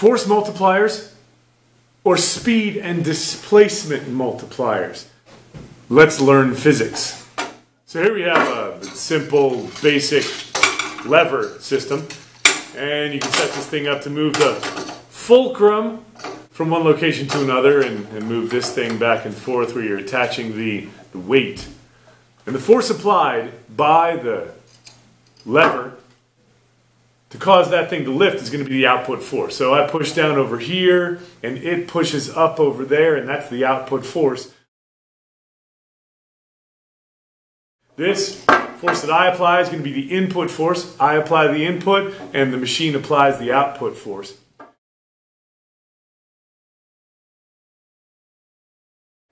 Force multipliers or speed and displacement multipliers? Let's learn physics. So here we have a simple, basic lever system. And you can set this thing up to move the fulcrum from one location to another and, and move this thing back and forth where you're attaching the, the weight. And the force applied by the lever to cause that thing to lift is going to be the output force. So I push down over here and it pushes up over there and that's the output force. This force that I apply is going to be the input force. I apply the input and the machine applies the output force.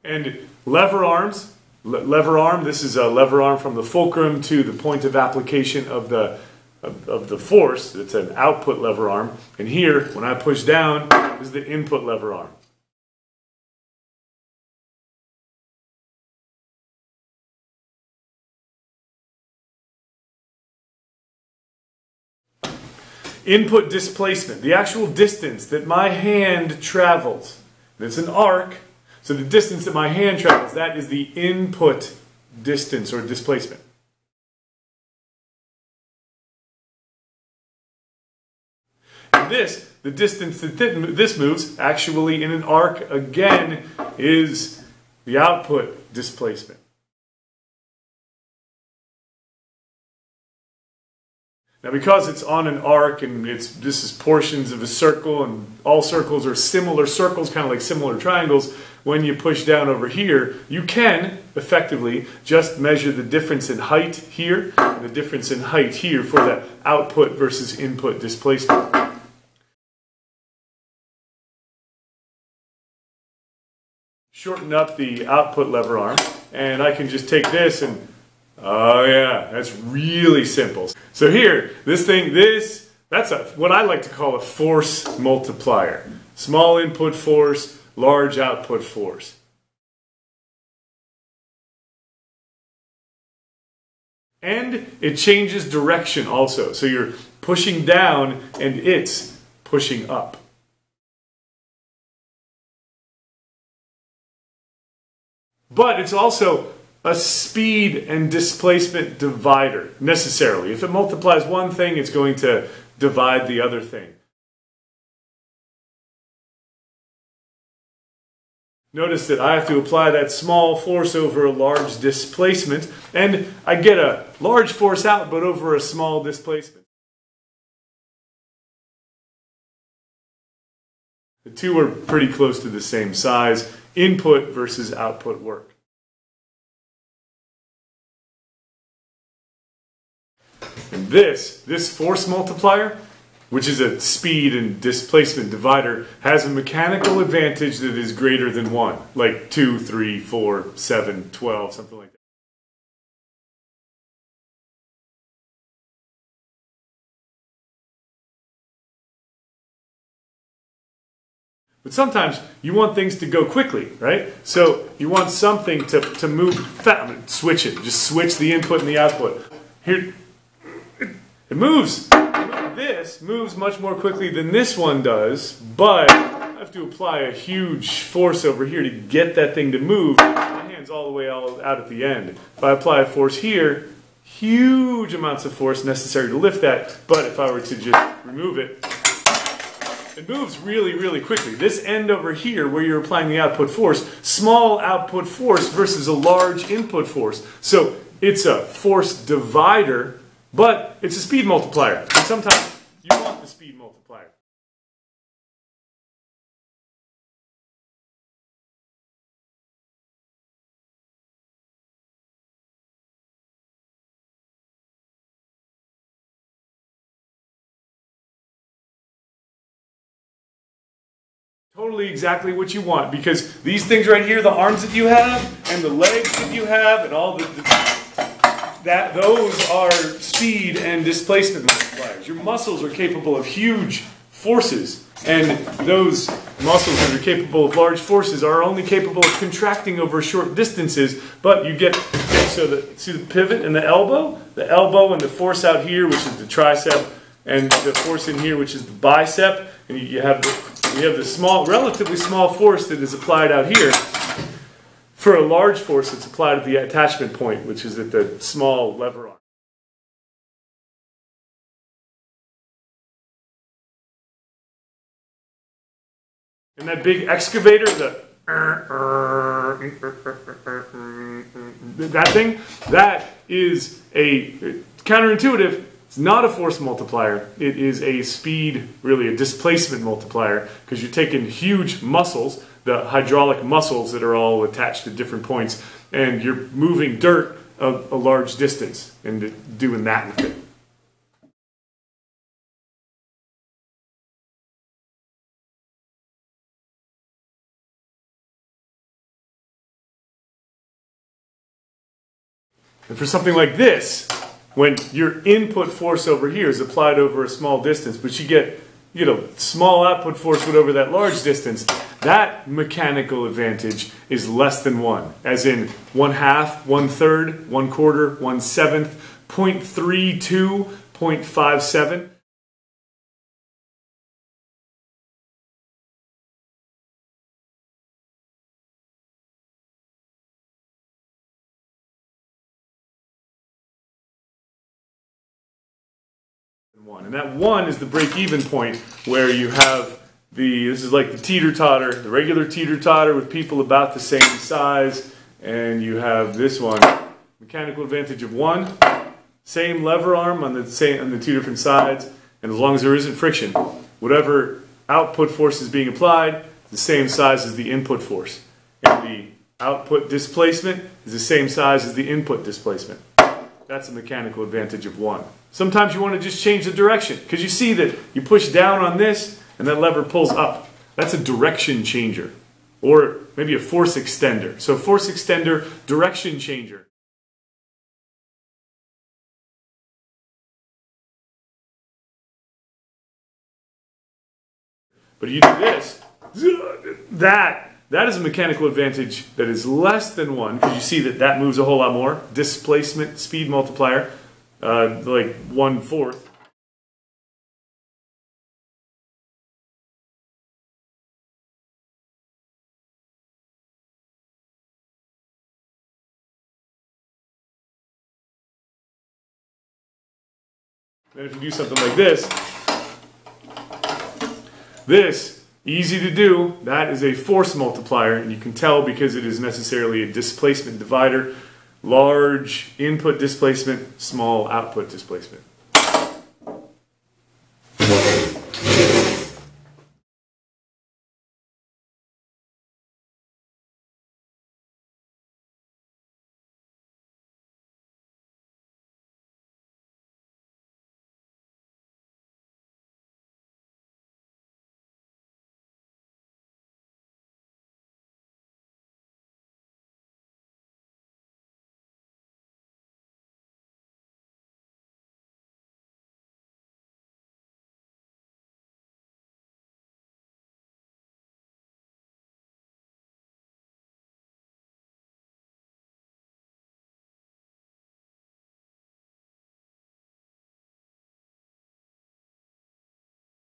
And lever arms, lever arm, this is a lever arm from the fulcrum to the point of application of the of, of, the force, it's an output lever arm. And here, when I push down, is the input lever arm. Input displacement, the actual distance that my hand travels. It's an arc, so the distance that my hand travels, that is the input distance or displacement. This, the distance that this moves, actually in an arc again, is the output displacement. Now because it's on an arc and it's this is portions of a circle and all circles are similar circles, kind of like similar triangles, when you push down over here, you can effectively just measure the difference in height here and the difference in height here for the output versus input displacement. Shorten up the output lever arm and I can just take this and oh yeah that's really simple. So here this thing this that's a what I like to call a force multiplier. Small input force large output force. And it changes direction also. So you're pushing down and it's pushing up but it's also a speed and displacement divider necessarily. If it multiplies one thing, it's going to divide the other thing. Notice that I have to apply that small force over a large displacement, and I get a large force output over a small displacement. The two are pretty close to the same size, input versus output work. And this, this force multiplier, which is a speed and displacement divider, has a mechanical advantage that is greater than 1, like 2, 3, 4, 7, 12, something like that. But sometimes you want things to go quickly, right? So you want something to, to move fast. Switch it. Just switch the input and the output. Here, it moves. This moves much more quickly than this one does, but I have to apply a huge force over here to get that thing to move. My hand's all the way out at the end. If I apply a force here, huge amounts of force necessary to lift that, but if I were to just remove it, it moves really, really quickly. This end over here, where you're applying the output force, small output force versus a large input force. So it's a force divider but it's a speed multiplier. And sometimes you want the speed multiplier. Totally exactly what you want because these things right here, the arms that you have and the legs that you have and all the, the that those are speed and displacement multipliers. Your muscles are capable of huge forces, and those muscles that are capable of large forces are only capable of contracting over short distances, but you get, so the, see the pivot and the elbow? The elbow and the force out here, which is the tricep, and the force in here, which is the bicep, and you, you have the, you have the small, relatively small force that is applied out here for a large force that's applied at the attachment point, which is at the small lever arm. And that big excavator, the that thing, that is a counterintuitive. It's not a force multiplier. It is a speed, really a displacement multiplier, because you're taking huge muscles, the hydraulic muscles that are all attached to different points, and you're moving dirt a, a large distance and doing that with it. And for something like this, when your input force over here is applied over a small distance, but you get you know small output force over that large distance, that mechanical advantage is less than one, as in one half, one third, one quarter, one seventh, 0.32, 0.57. one. And that one is the break-even point where you have the, this is like the teeter-totter, the regular teeter-totter with people about the same size, and you have this one, mechanical advantage of one, same lever arm on the, same, on the two different sides, and as long as there isn't friction, whatever output force is being applied, the same size as the input force. And the output displacement is the same size as the input displacement. That's a mechanical advantage of one. Sometimes you want to just change the direction because you see that you push down on this and that lever pulls up. That's a direction changer or maybe a force extender. So force extender, direction changer. But you do this, that that is a mechanical advantage that is less than one because you see that that moves a whole lot more. Displacement speed multiplier, uh, like one fourth. Then if you do something like this, this Easy to do. That is a force multiplier, and you can tell because it is necessarily a displacement divider. Large input displacement, small output displacement.